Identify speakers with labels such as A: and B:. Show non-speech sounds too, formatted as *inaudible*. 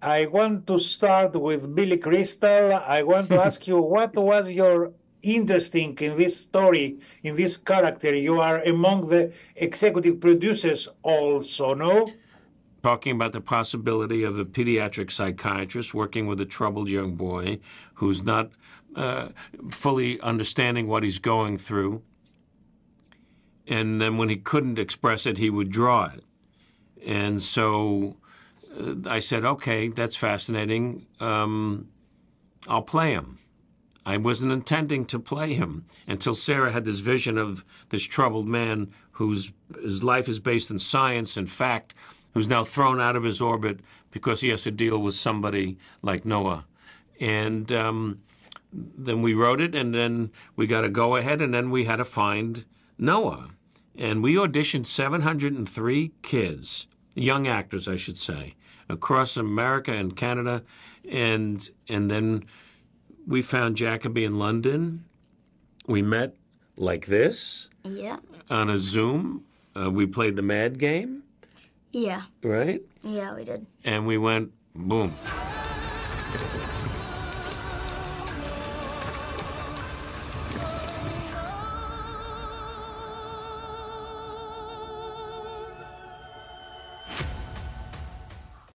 A: I want to start with Billy Crystal. I want to ask you *laughs* what was your interesting in this story, in this character? You are among the executive producers also, no?
B: Talking about the possibility of a pediatric psychiatrist working with a troubled young boy who's not uh, fully understanding what he's going through. And then when he couldn't express it, he would draw it. And so I said, okay, that's fascinating. Um, I'll play him. I wasn't intending to play him until Sarah had this vision of this troubled man whose his life is based in science and fact, who's now thrown out of his orbit because he has to deal with somebody like Noah. And um, then we wrote it, and then we got to go ahead, and then we had to find Noah. And we auditioned 703 kids, young actors, I should say, across America and Canada, and and then we found Jacobi in London. We met like this.
C: Yeah.
B: On a Zoom. Uh, we played the Mad Game.
C: Yeah.
B: Right?
C: Yeah, we did.
B: And we went boom.